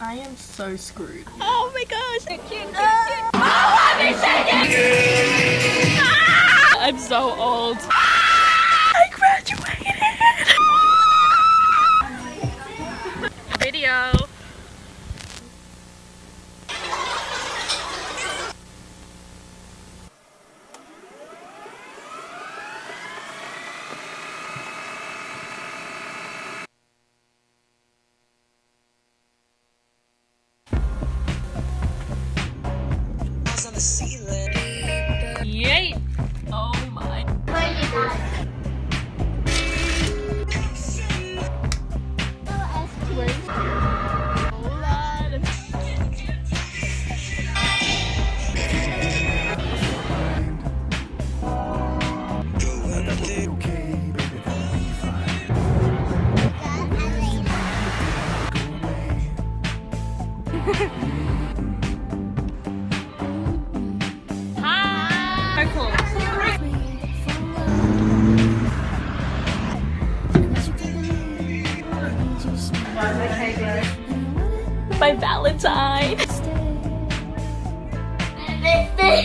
I am so screwed. Oh my gosh. Cute, cute, cute, Ah. cute. Ah! I'm so old. I on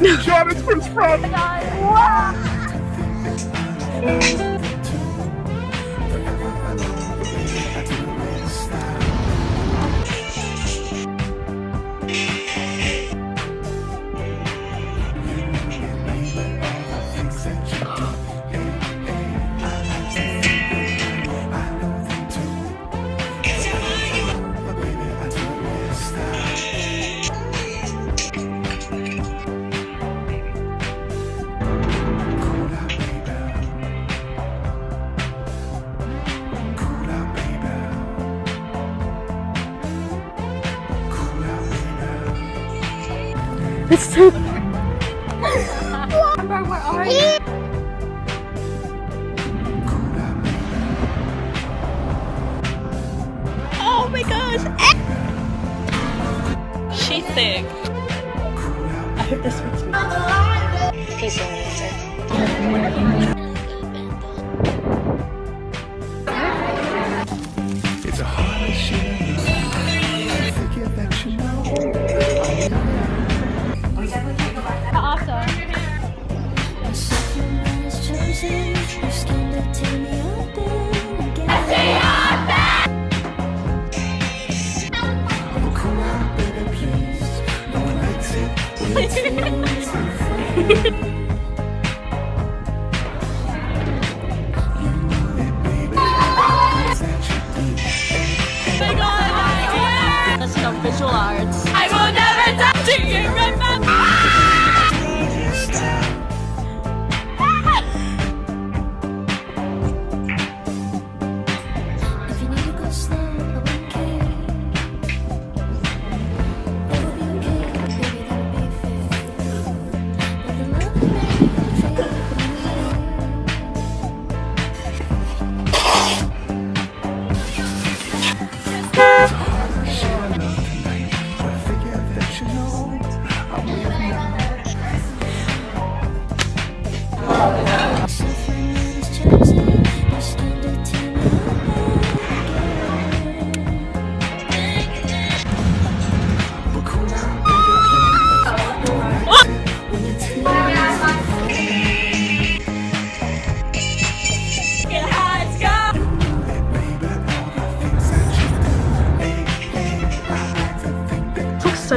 Jonathan's from. It's too. Oh my gosh. She's thick. I hope this fits me. Peace and music.